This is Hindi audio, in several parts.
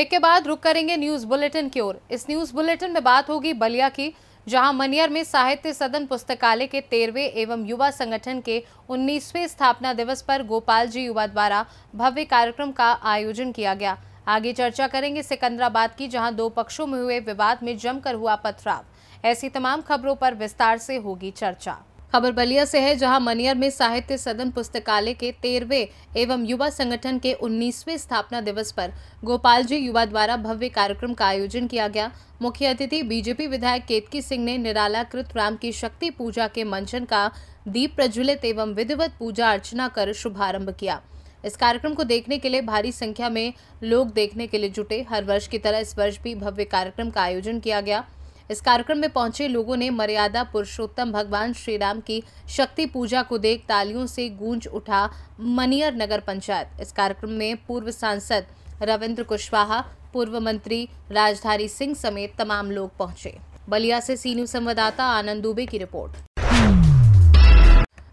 ब्रेक के बाद रुक करेंगे न्यूज़ बुलेटिन की ओर। इस न्यूज़ बुलेटिन में बात होगी बलिया की, जहाँ मनियर में साहित्य सदन पुस्तकालय के तेरहवें एवं युवा संगठन के 19वें स्थापना दिवस पर गोपाल जी युवा द्वारा भव्य कार्यक्रम का आयोजन किया गया। आगे चर्चा करेंगे सिकंदराबाद की, जहाँ दो पक्षों में हुए विवाद में जमकर हुआ पथराव। ऐसी तमाम खबरों पर विस्तार से होगी चर्चा। खबर बलिया से है, जहाँ मनियर में साहित्य सदन पुस्तकालय के तेरहवें एवं युवा संगठन के 19वें स्थापना दिवस पर गोपाल जी युवा द्वारा भव्य कार्यक्रम का आयोजन किया गया। मुख्य अतिथि बीजेपी विधायक केतकी सिंह ने निराला कृत राम की शक्ति पूजा के मंचन का दीप प्रज्वलित एवं विधिवत पूजा अर्चना कर शुभारंभ किया। इस कार्यक्रम को देखने के लिए भारी संख्या में लोग देखने के लिए जुटे। हर वर्ष की तरह इस वर्ष भी भव्य कार्यक्रम का आयोजन किया गया। इस कार्यक्रम में पहुँचे लोगों ने मर्यादा पुरुषोत्तम भगवान श्री राम की शक्ति पूजा को देख तालियों से गूंज उठा मनियर नगर पंचायत। इस कार्यक्रम में पूर्व सांसद रविंद्र कुशवाहा, पूर्व मंत्री राजधारी सिंह समेत तमाम लोग पहुँचे। बलिया से सीनू संवाददाता आनंद दुबे की रिपोर्ट।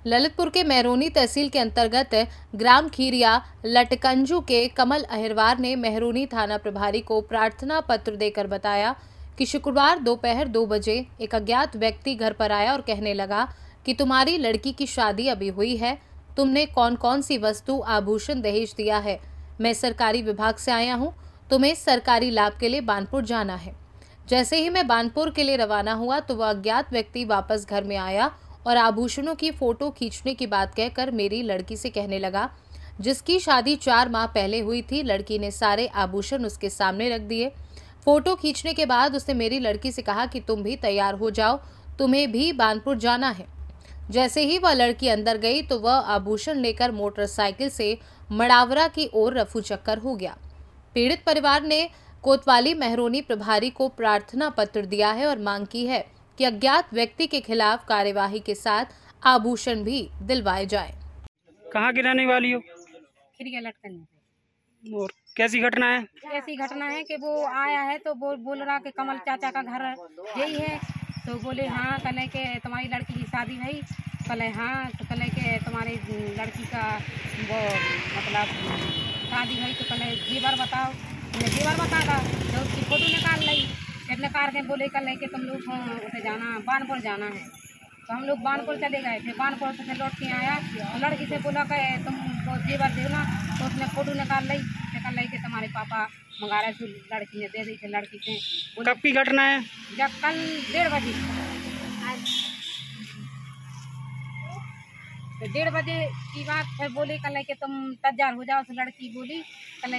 ललितपुर के मेहरोनी तहसील के अंतर्गत ग्राम खीरिया लटकंजू के कमल अहिरवार ने मेहरोनी थाना प्रभारी को प्रार्थना पत्र देकर बताया कि शुक्रवार दोपहर दो बजे एक अज्ञात व्यक्ति घर पर आया और कहने लगा कि तुम्हारी लड़की की शादी अभी हुई है। तुमने कौन कौन सी वस्तु आभूषण दहेज दिया है? मैं सरकारी विभाग से आया हूँ। तुम्हें सरकारी लाभ के लिए बानपुर जाना है। जैसे ही मैं बानपुर के लिए रवाना हुआ तो वह अज्ञात व्यक्ति वापस घर में आया और आभूषणों की फ़ोटो खींचने की बात कहकर मेरी लड़की से कहने लगा, जिसकी शादी चार माह पहले हुई थी, लड़की ने सारे आभूषण उसके सामने रख दिए। फ़ोटो खींचने के बाद उसने मेरी लड़की से कहा कि तुम भी तैयार हो जाओ तुम्हें भी बानपुर जाना है। जैसे ही वह लड़की अंदर गई तो वह आभूषण लेकर मोटरसाइकिल से मड़ावरा की ओर रफू चक्कर हो गया। पीड़ित परिवार ने कोतवाली मेहरोनी प्रभारी को प्रार्थना पत्र दिया है और मांग की है कि अज्ञात व्यक्ति के खिलाफ कार्यवाही के साथ आभूषण भी दिलवाए जाए। कहाँ गिराने वाली हो? और कैसी घटना है? ऐसी घटना है कि वो आया है तो वो बोल रहा कि कमल चाचा का घर यही है। तो बोले हाँ कल के तुम्हारी लड़की की शादी भई कल हाँ तो कल के तुम्हारी लड़की का वो मतलब शादी भई तो कल जेवर बताओ। हमने जेवर बता था। तो उसकी फ़ोटो निकाल ली। फिर निकाल के बोले कल के तुम लोग हाँ, उसे जाना बानपुर जाना है। तो हम लोग बानपुर चले गए। फिर बानपुर से लौट के आया। तो लड़की से बोला कि तुम जेवर देना तो उसने फ़ोटो निकाल ली निकाल ली कि तुम्हारे पापा मंगा रहे थे लड़की ने दे दी थी लड़की से कब की घटना है? जब कल डेढ़ बजे। तो डेढ़ बजे की बात फिर बोली कल कि तुम तैयार हो जाओ तो लड़की बोली कल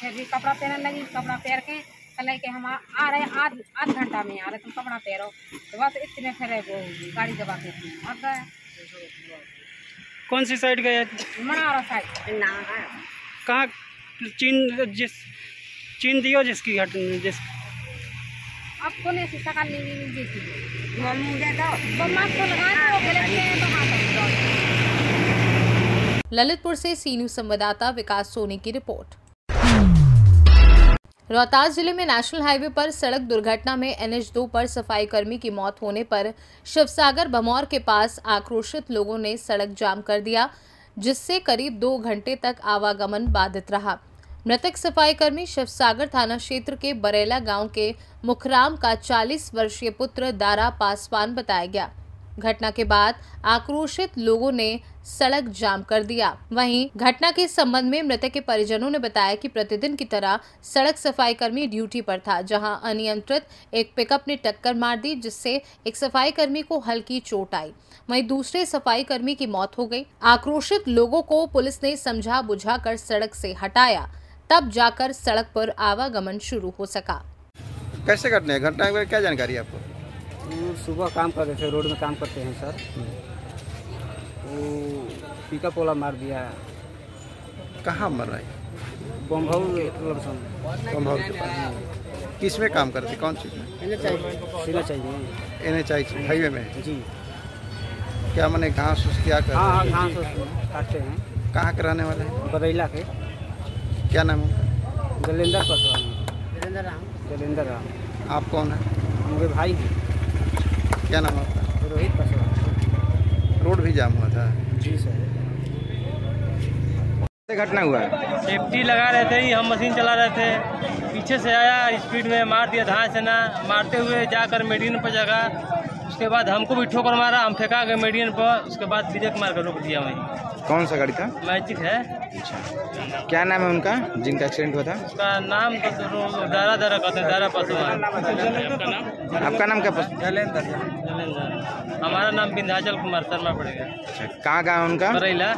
फिर भी कपड़ा पहनने लगी कपड़ा पहन के कल कि हम आ रहे हैं आध आध घंटा में आ रहे तुम कपड़ा पहनो। तो बस इतने फिर वो गाड़ी दबा के गए। कौन सी साइड गए कहा कहाँ चीन जिस चीन दियो जिसकी घटना जिस नहीं तो को दो तो ललितपुर से सीनियर संवाददाता विकास सोनी की रिपोर्ट। रोहतास ज़िले में नेशनल हाईवे पर सड़क दुर्घटना में एनएच दो पर सफ़ाई कर्मी की मौत होने पर शिवसागर भमौर के पास आक्रोशित लोगों ने सड़क जाम कर दिया, जिससे करीब दो घंटे तक आवागमन बाधित रहा। मृतक सफ़ाई कर्मी शिवसागर थाना क्षेत्र के बरेला गाँव के मुखराम का 40 वर्षीय पुत्र दारा पासवान बताया गया। घटना के बाद आक्रोशित लोगों ने सड़क जाम कर दिया। वहीं घटना के संबंध में मृतक के परिजनों ने बताया कि प्रतिदिन की तरह सड़क सफ़ाई कर्मी ड्यूटी पर था, जहाँ अनियंत्रित एक पिकअप ने टक्कर मार दी, जिससे एक सफ़ाई कर्मी को हल्की चोट आई। वहीं दूसरे सफ़ाई कर्मी की मौत हो गई। आक्रोशित लोगों को पुलिस ने समझा बुझाकर सड़क से हटाया। तब जाकर सड़क पर आवागमन शुरू हो सका। कैसे घटना है? घटना क्या जानकारी आपको? सुबह काम कर रहे थे रोड में काम करते हैं सर। वो पिकअप वाला मार दिया। कहाँ मर रहा? है के पास। किसमें काम करते? कौन चीज़ में? एन एच आई हाईवे में? जी। क्या मैंने घास उस क्या कर हाँ हाँ घास काटते हैं। कहाँ के रहने वाले हैं? बरैला के। क्या नाम है जलेंदर पासवान जलेंदर राम। जलेंद्र राम। आप कौन है? उनके भाई हैं। क्या नाम आपका? रोहित पासवान। रोड भी जाम हुआ था। जी सर। घटना हुआ? है सेफ्टी लगा रहे थे ही हम मशीन चला रहे थे। पीछे से आया स्पीड में मार दिया धाए से ना? मारते हुए जाकर मेडिन पर जगा। उसके बाद हमको भी ठोकर मारा हम फेंका गए मेडियन पर उसके बाद विजय कुमार को रोक दिया वहीं। कौन सा गाड़ी था? मैजिक है। क्या नाम है उनका जिनका एक्सीडेंट हुआ था? उसका नाम तो दारा दारा कहते हैं दारा पासवान। आपका नाम क्या पस- जलेंद्र। हमारा नाम विंध्याचल कुमार शर्मा पड़ेगा अच्छा कहाँ का उनका? बरैला।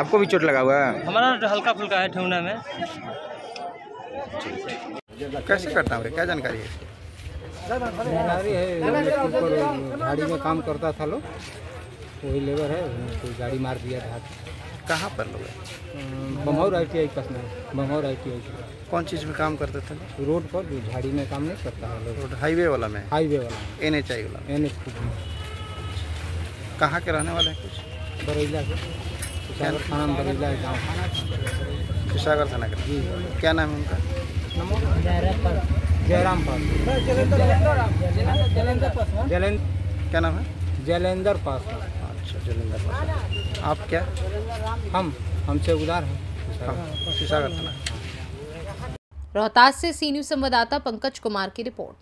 आपको भी चोट लगा हुआ है? हमारा हल्का फुल्का है ठेहुना में। कैसे करता हूँ क्या जानकारी है? गाड़ी है गाड़ी में काम करता था लोग। वही लेबर है कोई गाड़ी मार दिया था। कहाँ पर लोग हैं? बमौर आई टी आई कसना बमौर आई टी आई कौन चीज़ में काम करते थे? रोड पर जो झाड़ी में काम नहीं करता है लोग। रोड हाईवे वाला में? हाईवे वाला। एन एच आई वाला। एन एच कहाँ के रहने वाले हैं कुछ? बरैला से। कुशागर थाना में बरैला है गाँव। कुशागर थाना के? जी। क्या नाम है उनका? जयराम पास। जैलेंद्र क्या नाम है? जैलेंद्र पास। अच्छा जैलेंद्र पासवान। आप क्या? हम हमसे उदार हैं। शीशागर थाना रोहतास से सीनियर न्यूज़ संवाददाता पंकज कुमार की रिपोर्ट।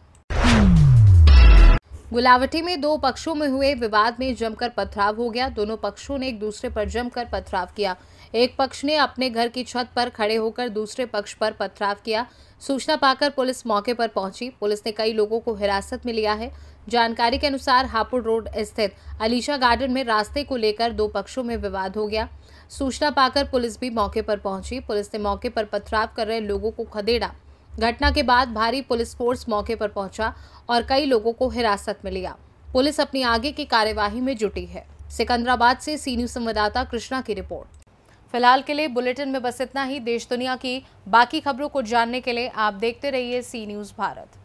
गुलावटी में दो पक्षों में हुए विवाद में जमकर पथराव हो गया। दोनों पक्षों ने एक दूसरे पर जमकर पथराव किया। एक पक्ष ने अपने घर की छत पर खड़े होकर दूसरे पक्ष पर पथराव किया। सूचना पाकर पुलिस मौके पर पहुँची। पुलिस ने कई लोगों को हिरासत में लिया है। जानकारी के अनुसार हापुड़ रोड स्थित अलीशा गार्डन में रास्ते को लेकर दो पक्षों में विवाद हो गया। सूचना पाकर पुलिस भी मौके पर पहुँची। पुलिस ने मौके पर पथराव कर रहे लोगों को खदेड़ा। घटना के बाद भारी पुलिस फोर्स मौके पर पहुँचा और कई लोगों को हिरासत में लिया। पुलिस अपनी आगे की कार्यवाही में जुटी है। सिकंदराबाद से सीनियर संवाददाता कृष्णा की रिपोर्ट। फ़िलहाल के लिए बुलेटिन में बस इतना ही। देश दुनिया की बाकी खबरों को जानने के लिए आप देखते रहिए सी न्यूज़ भारत।